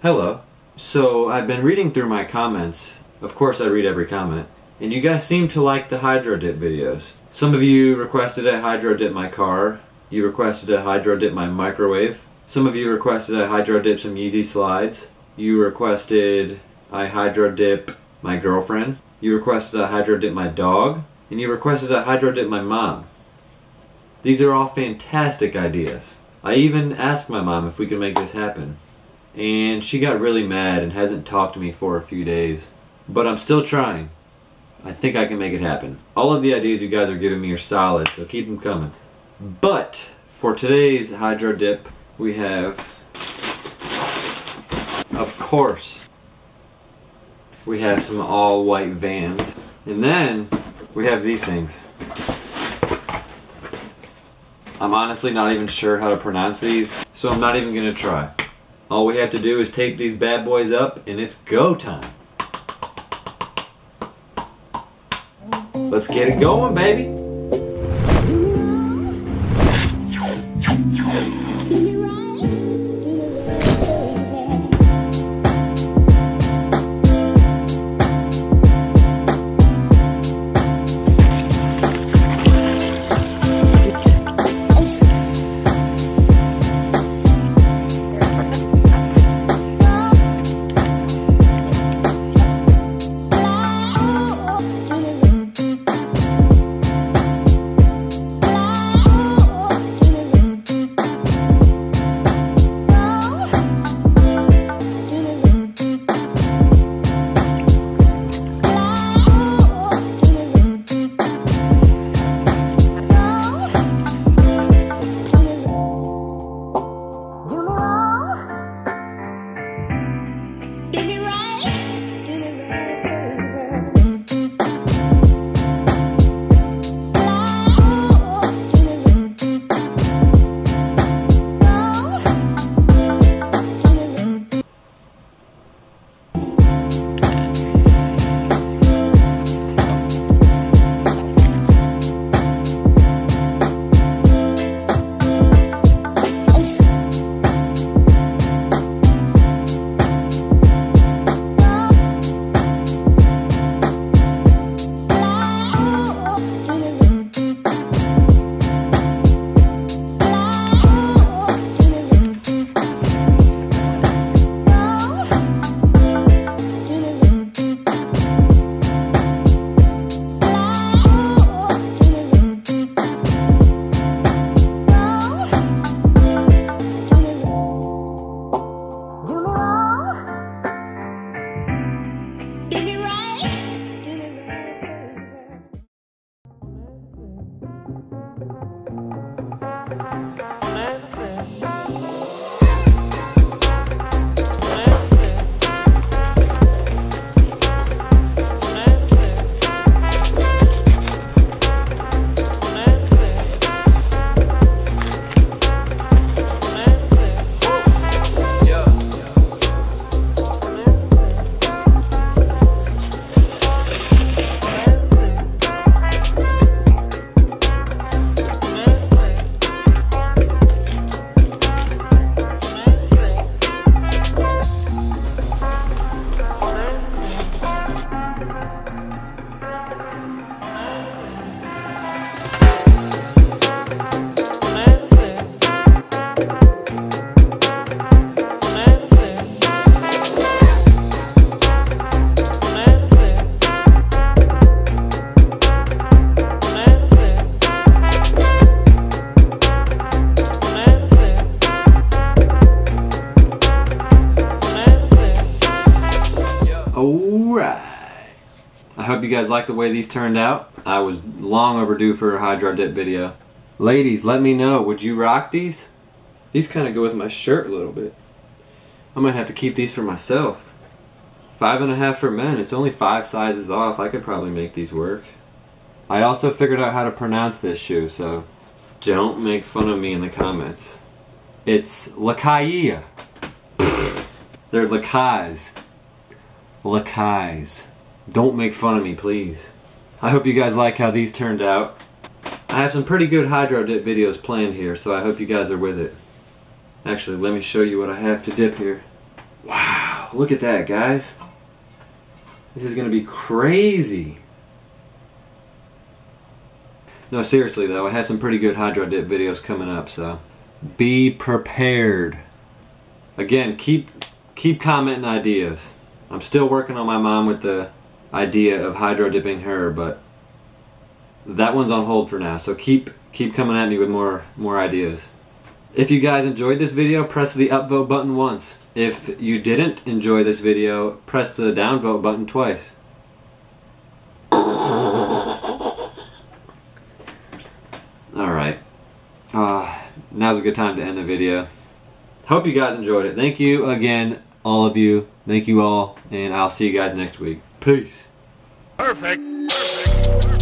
Hello. So I've been reading through my comments. Of course I read every comment. And you guys seem to like the hydro dip videos. Some of you requested I hydro dip my car. You requested I hydro dip my microwave. Some of you requested I hydro dip some Yeezy slides. You requested I hydro dip my girlfriend. You requested I hydro dip my dog. And you requested I hydro dip my mom. These are all fantastic ideas. I even asked my mom if we could make this happen. And she got really mad and hasn't talked to me for a few days. But I'm still trying. I think I can make it happen. All of the ideas you guys are giving me are solid, so keep them coming. But for today's hydro dip, we have, of course, we have some all white vans. And then we have these things. I'm honestly not even sure how to pronounce these, so I'm not even gonna try. All we have to do is tape these bad boys up and it's go time. Let's get it going, baby. Alright. I hope you guys like the way these turned out. I was long overdue for a hydro dip video. Ladies, let me know. Would you rock these? These kind of go with my shirt a little bit. I might have to keep these for myself. Five and a half for men. It's only five sizes off. I could probably make these work. I also figured out how to pronounce this shoe, so don't make fun of me in the comments. It's Lacaia. They're Lakais. Lakais. Don't make fun of me, please. I hope you guys like how these turned out. I have some pretty good hydro dip videos planned here, so I hope you guys are with it. Actually, let me show you what I have to dip here. Wow, look at that, guys. This is gonna be crazy. No, seriously though, I have some pretty good hydro dip videos coming up, so be prepared. Again, keep keep commenting ideas. I'm still working on my mom with the idea of hydro dipping her, but that one's on hold for now. So keep keep coming at me with more more ideas. If you guys enjoyed this video, press the upvote button once. If you didn't enjoy this video, press the downvote button twice. Alright. Uh, now's a good time to end the video. Hope you guys enjoyed it. Thank you again, all of you. Thank you all, and I'll see you guys next week. Peace. Perfect. Perfect. Perfect.